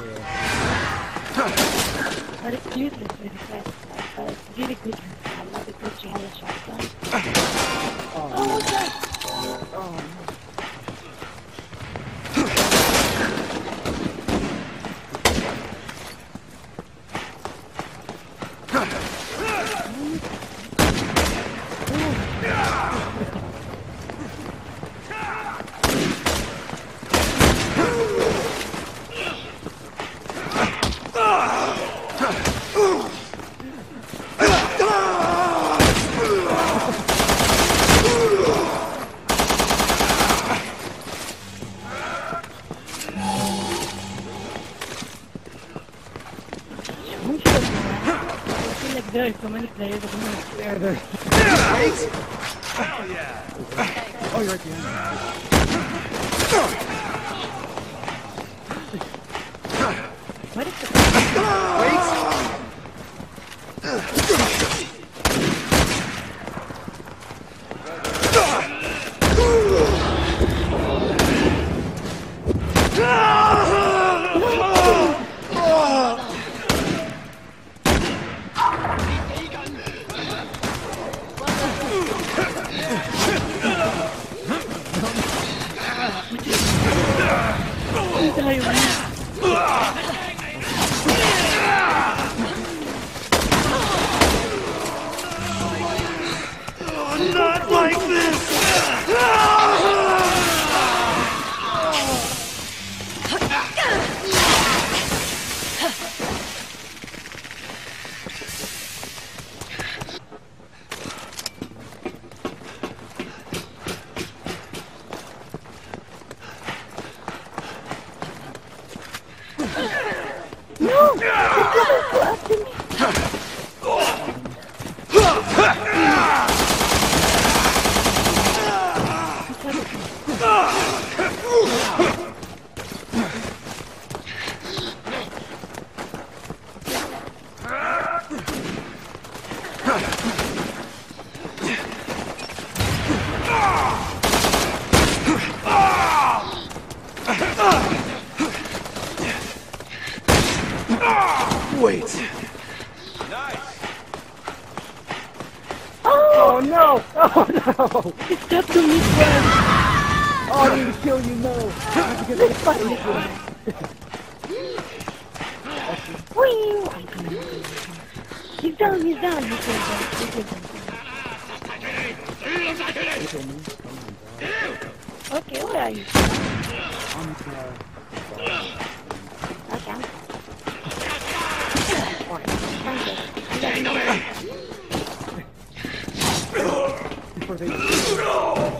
But it's useless really effects, but it's really good. I love it because you have a shotgun. Oh, oh God! Oh, наездом up in me.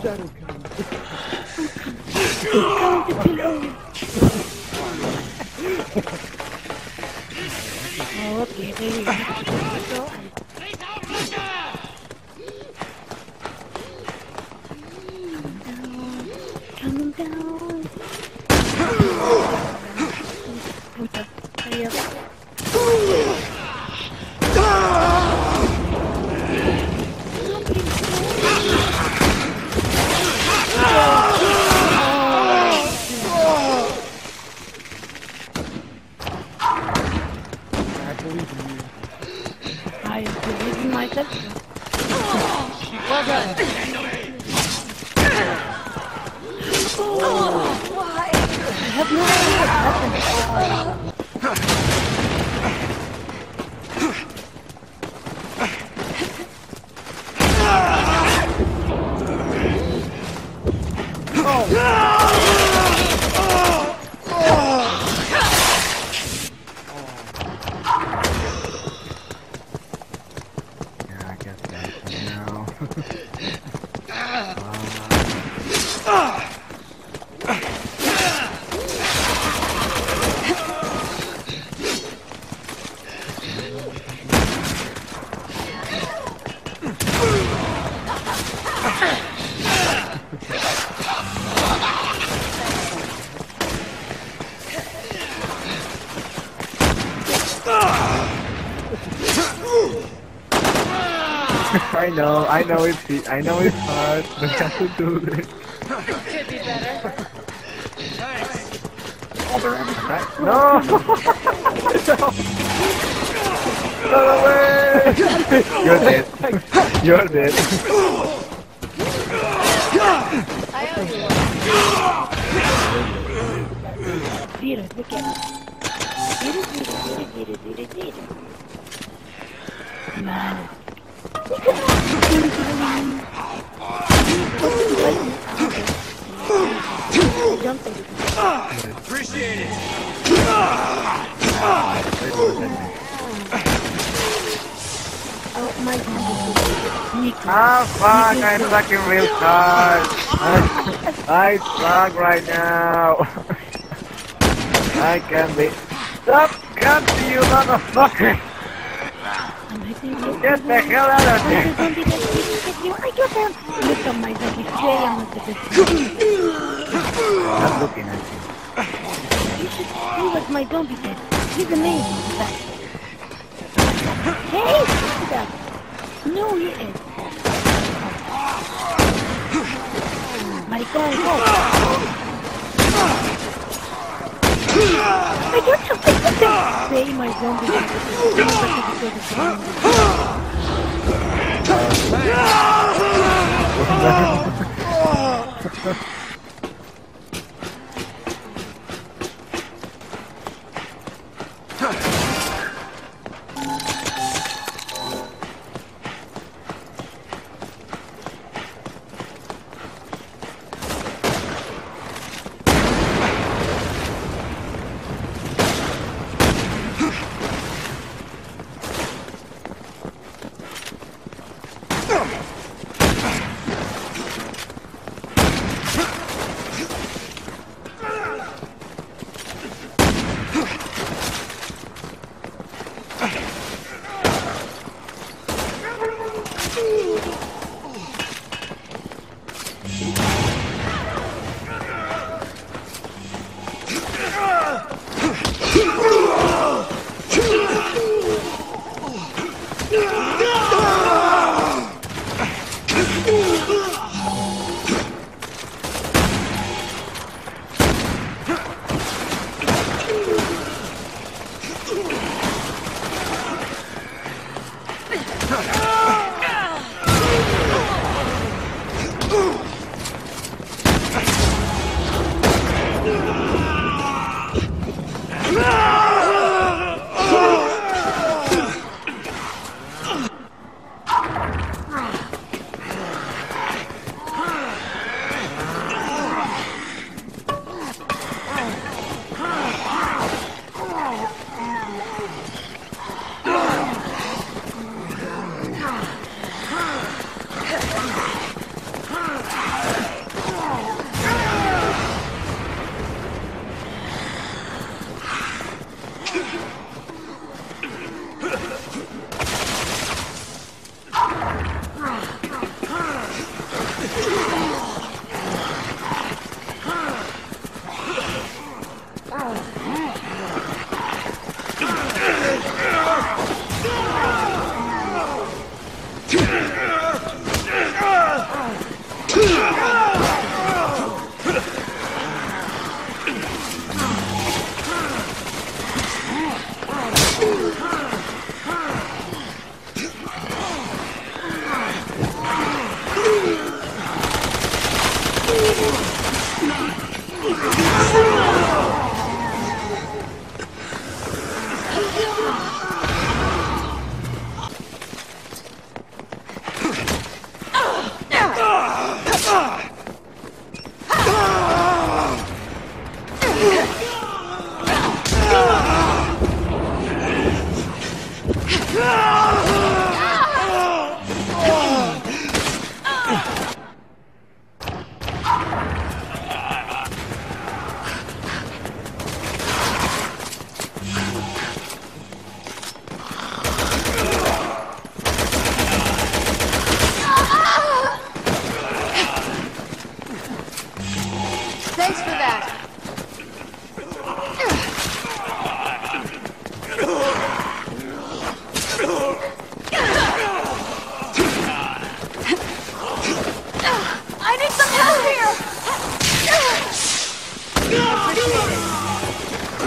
shadow coming. Oh, my God. know it's I know it's hard, but I have to do this. Could be better. Thanks. No! no! No way! You're dead. You're dead. I owe you Jump. Appreciate it. Oh my god. Ah, fuck, I'm sucking real hard. I, I suck right now. I can be. Stop! Come to you, motherfucker! Get the hell out of here! zombie that didn't you. I got them. Look at my zombie. I'm not the. I'm looking at you. You should my zombie did. He's amazing. Hey! Look at. No, he is. Maricón, go. I don't have to say my zombies are the same,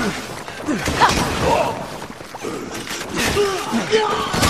不许动不许动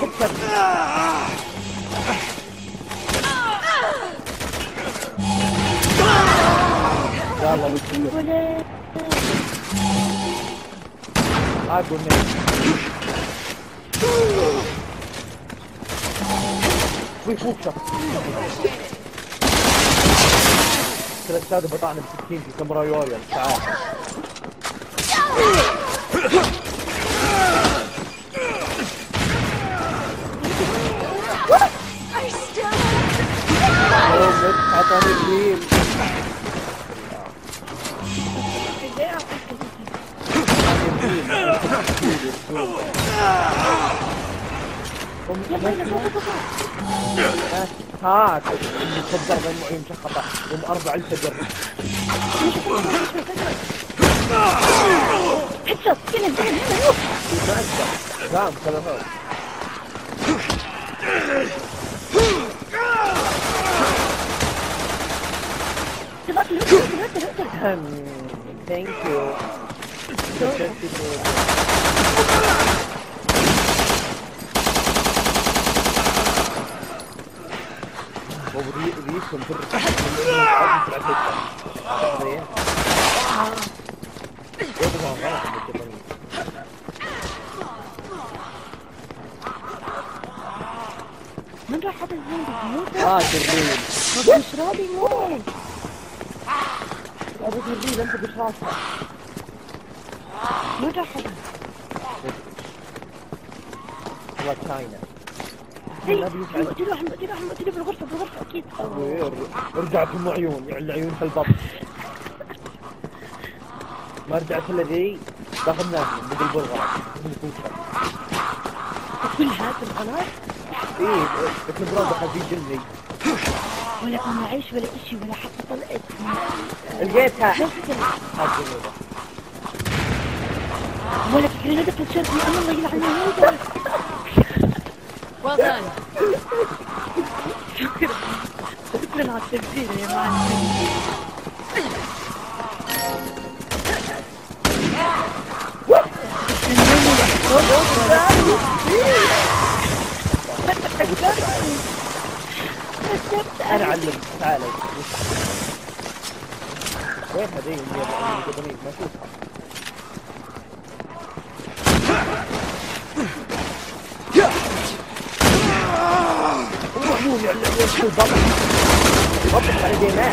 تكسر يلا أستاذ بطعنا في اعطاني الريل هات تصدر بين معين مشخصة يوم أربع الفجر حتى كلم كلم هنا قام كذا تلوث ثانك يو وبريكم من راح هذا الزومبي موت اه تربيل مش راضي يموت تربيل انت من راح هذا والله احمد اديله احمد اديله بالغرفه بالغرفه أكيد رجعت ام عيون يعني العيون في ما رجعت الا ذي باخذ ناس بدل بالغلط كل هذا الغلط إيه دخل في جني ولا أنا عايش ولا إشي ولا حتى طلعت لقيتها. ولا فكرة ندى تتشارك من الله يلعن الهدى Well done. شكرا على التبديل يا معلم أنا أعلم. تعالى وين هذي اللي اليابانيين ما اشوفها وعيون يعني يدخل بطن بطن على دينار.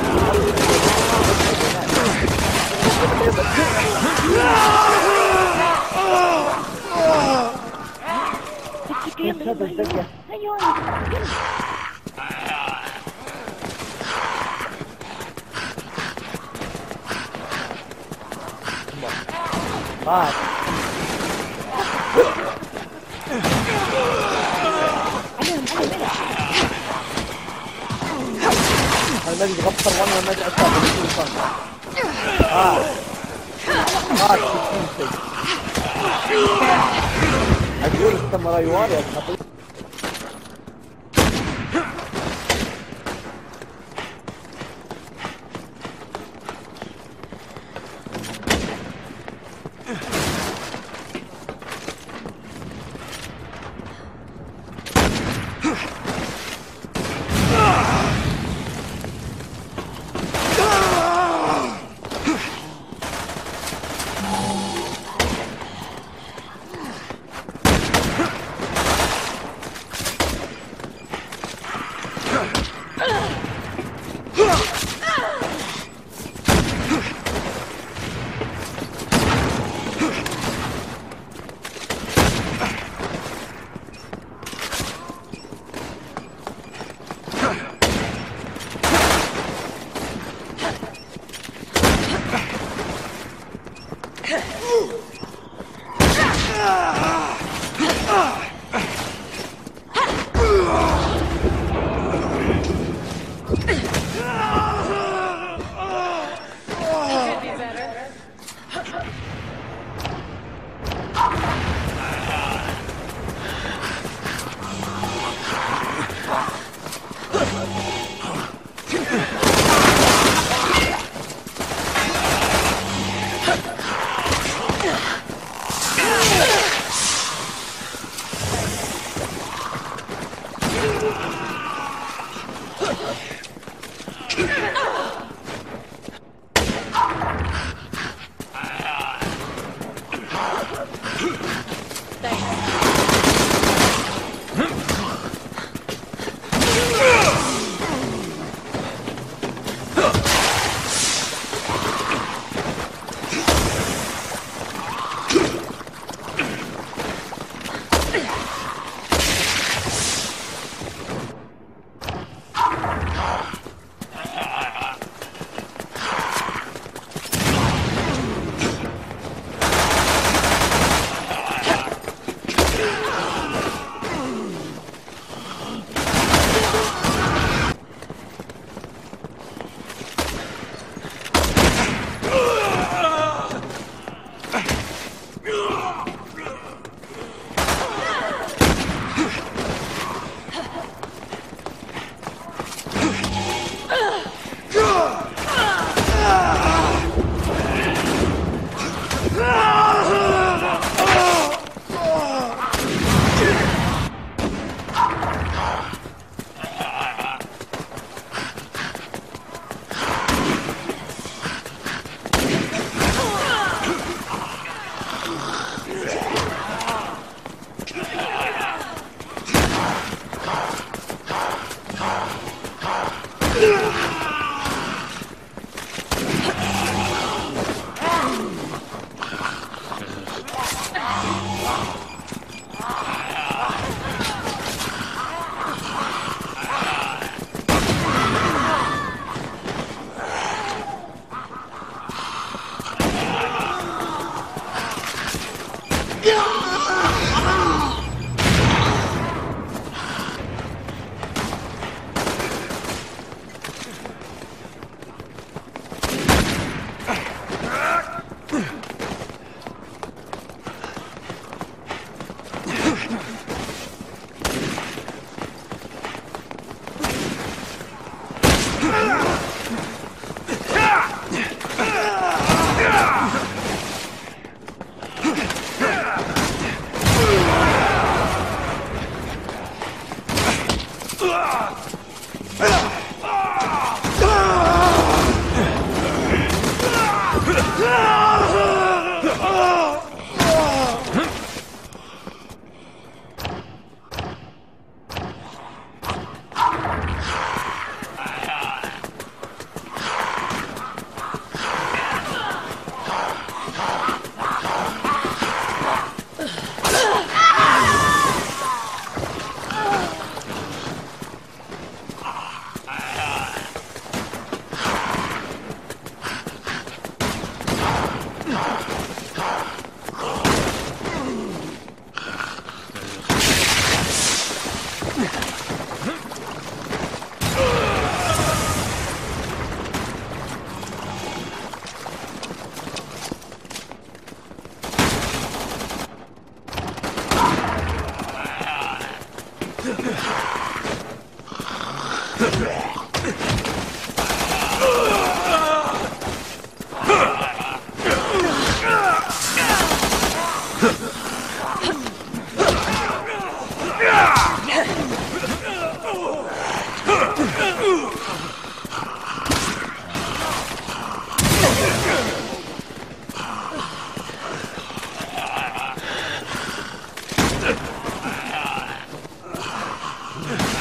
يلا يلا يلا أنا ما ادري غبطر وأنا ما ادري شيء أقول استمر ايوان Yeah.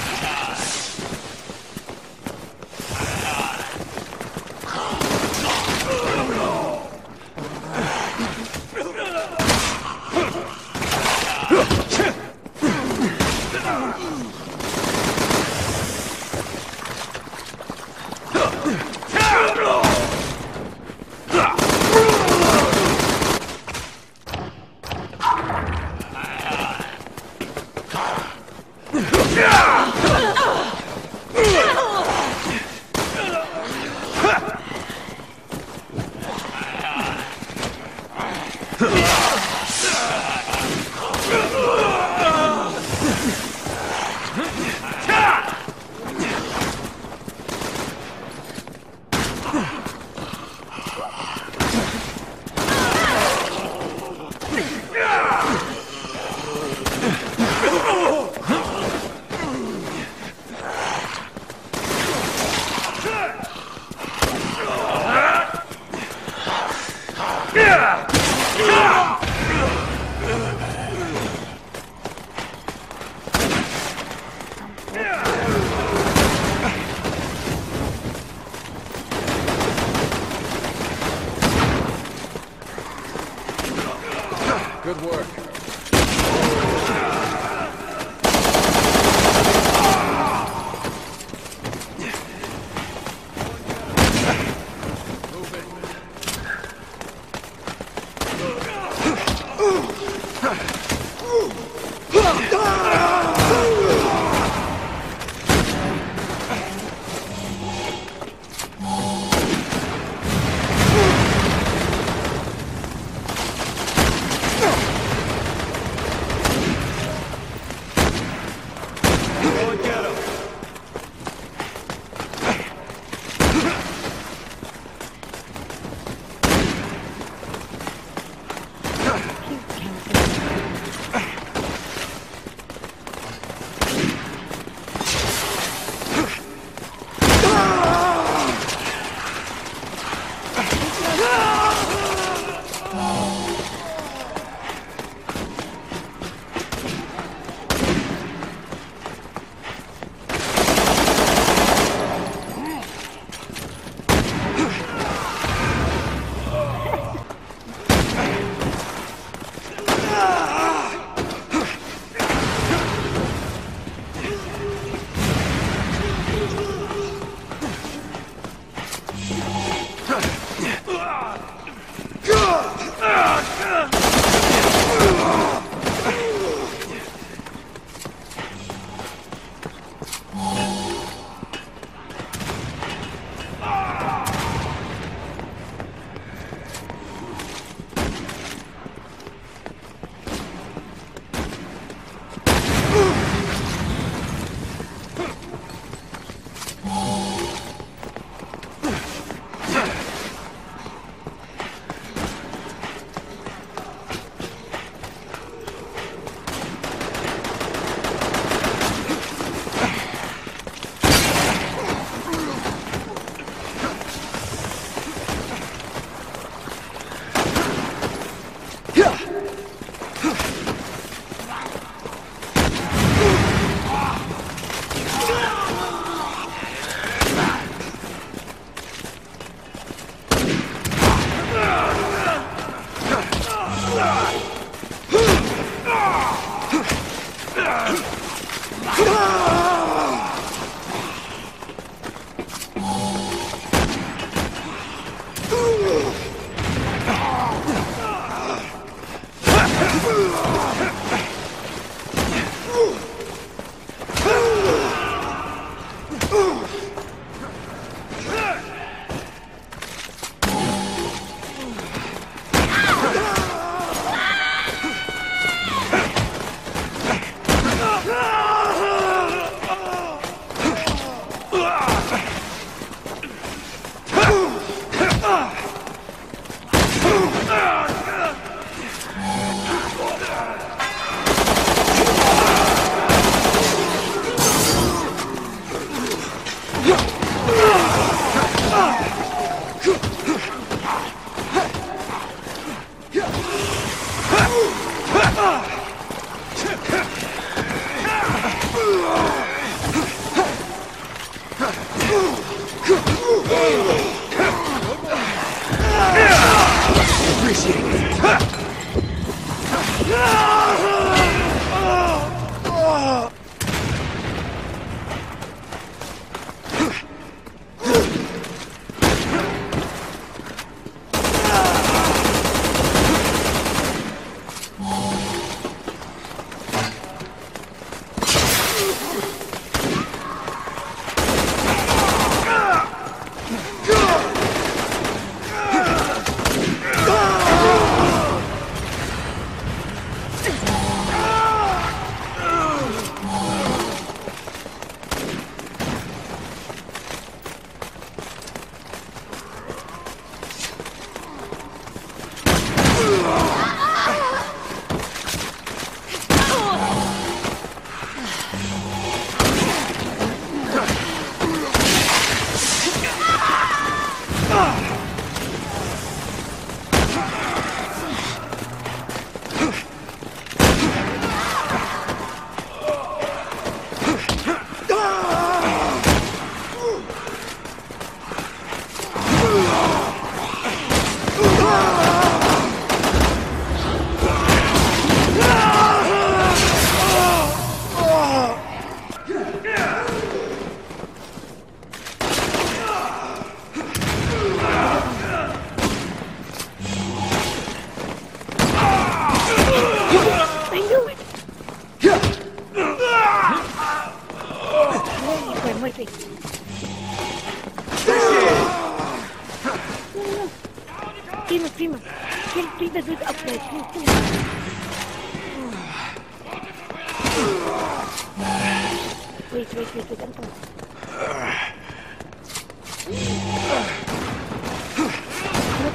这边二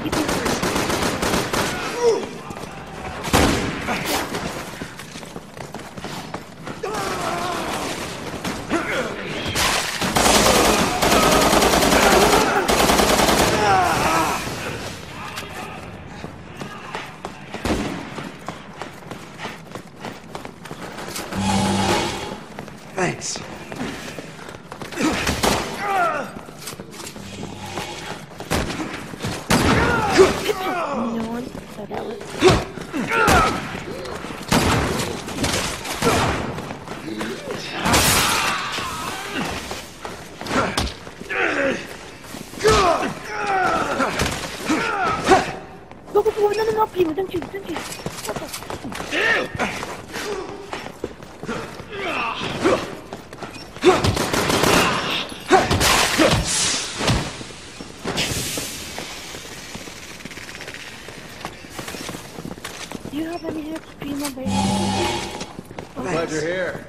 一二 I'm glad you're here.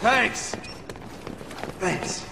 Thanks. Thanks.